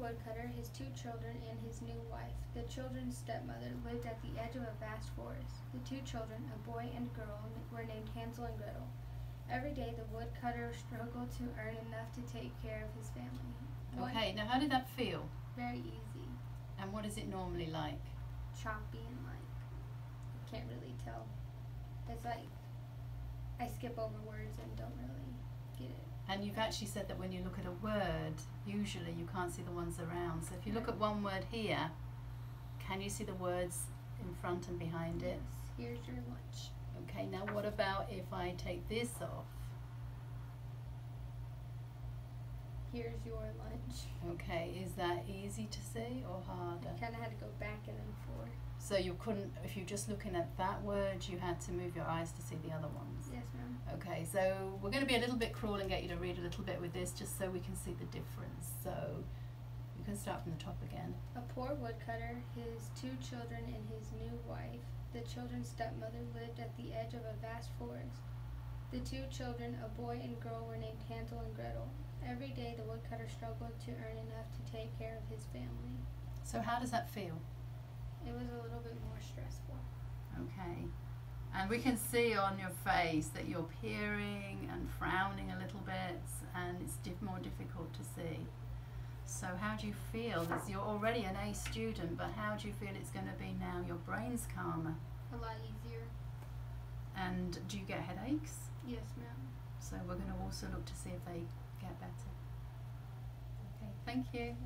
woodcutter, his two children, and his new wife. The children's stepmother lived at the edge of a vast forest. The two children, a boy and girl, were named Hansel and Gretel. Every day the woodcutter struggled to earn enough to take care of his family. One- Okay, now how did that feel? Very easy. And what is it normally like? Choppy and like, I can't really tell. It's like, I skip over words and don't really. And you've actually said that when you look at a word, usually you can't see the ones around. So if you look at one word here, can you see the words in front and behind it? Yes, here's your lunch. Okay, now what about if I take this off? Here's your lunch. Okay, is that easy to see or harder? I kind of had to go back and then forth. So you couldn't, if you're just looking at that word, you had to move your eyes to see the other ones. Yes, ma'am. Okay, so we're going to be a little bit cruel and get you to read a little bit with this just so we can see the difference. So you can start from the top again. A poor woodcutter, his two children, and his new wife. The children's stepmother lived at the edge of a vast forest. The two children, a boy and girl, were named Hansel and Gretel. Every day the woodcutter struggled to earn enough to take care of his family. So how does that feel? It was a little bit more stressful. Okay. And we can see on your face that you're peering and frowning a little bit and it's more difficult to see. So how do you feel? As you're already an A student, but how do you feel it's going to be now? Your brain's calmer. A lot easier. And do you get headaches? Yes, ma'am. So we're going to also look to see if they get better. Okay, thank you.